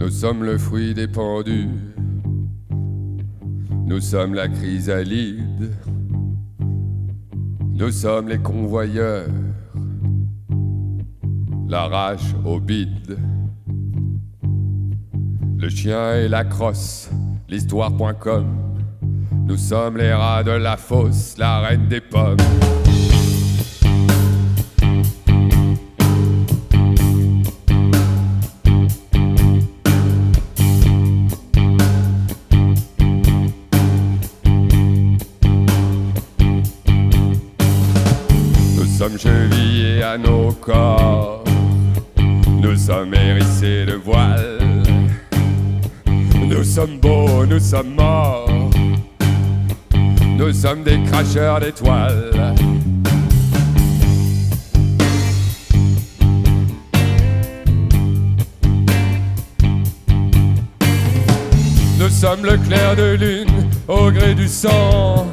Nous sommes le fruit des pendus. Nous sommes la chrysalide. Nous sommes les convoyeurs. L'arrache au bide. Le chien et la crosse, l'histoire.com. Nous sommes les rats de la fosse, la reine des pommes. Sommes chevillés à nos corps. Nous sommes hérissés de voiles. Nous sommes beaux, nous sommes morts. Nous sommes des cracheurs d'étoiles. Nous sommes le clair de lune au gré du sang.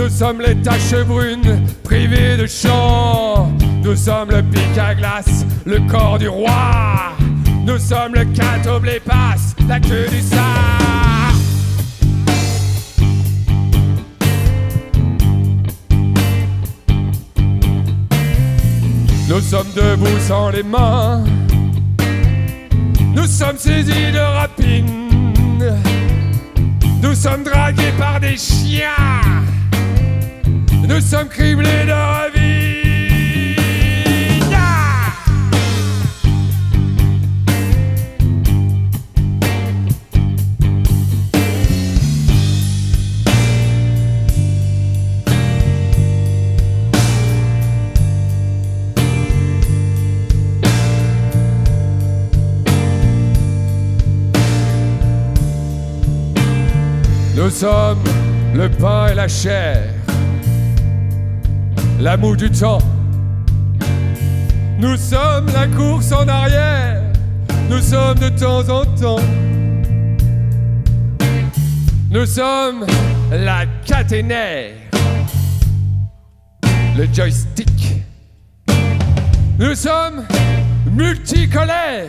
Nous sommes les taches brunes privées de chant. Nous sommes le pic à glace, le corps du roi. Nous sommes le catoblépas, la queue du sar. Nous sommes debout sans les mains. Nous sommes saisis de rapines. Nous sommes dragués par des chiens. Nous sommes criblés de ravines. Nous sommes le pain et la chair, la moue du temps. Nous sommes la course en arrière, nous sommes de temps en temps. Nous sommes la caténaire, le joystick. Nous sommes multicolères,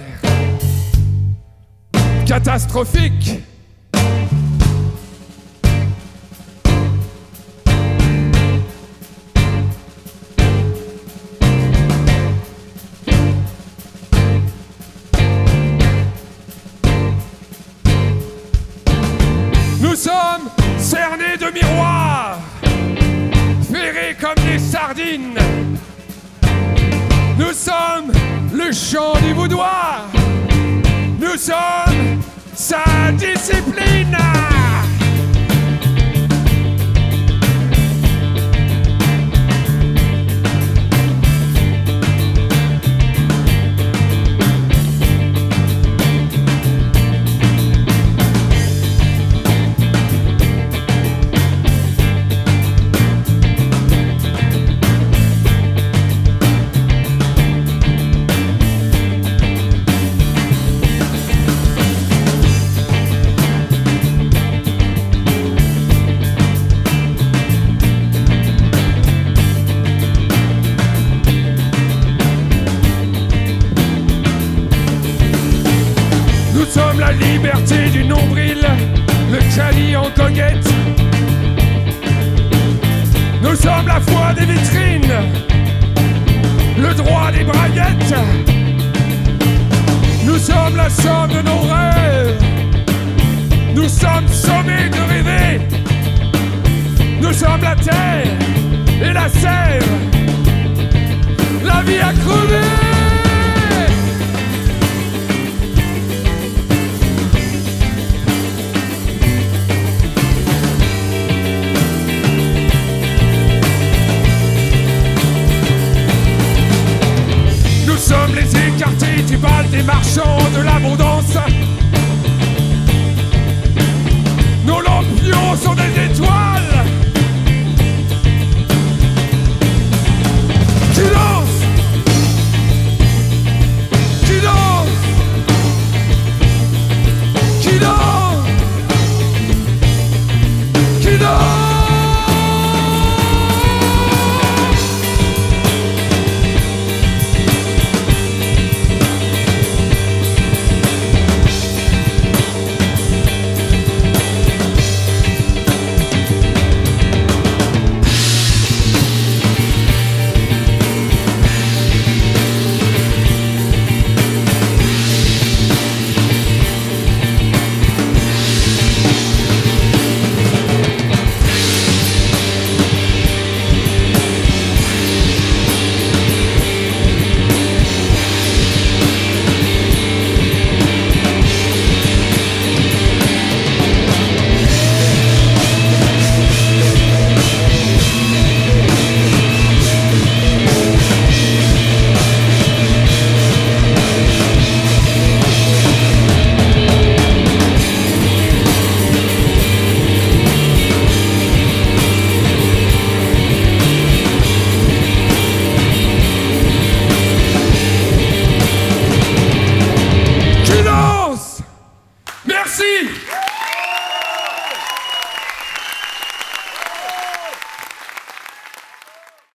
catastrophiques. Sommes cernés de miroirs, ferrés comme des sardines. Nous sommes le chant du boudoir. Nous sommes sa discipline. Liberté du nombril, le cali en goguette. Nous sommes la foi des vitrines, le droit des braguettes. Nous sommes la somme de nos rêves. Nous sommes sommés de rêver. Nous sommes la terre et la sève. La vie a crevé. municipal des marchands de l'abondance. Nos lampions sont des étoiles.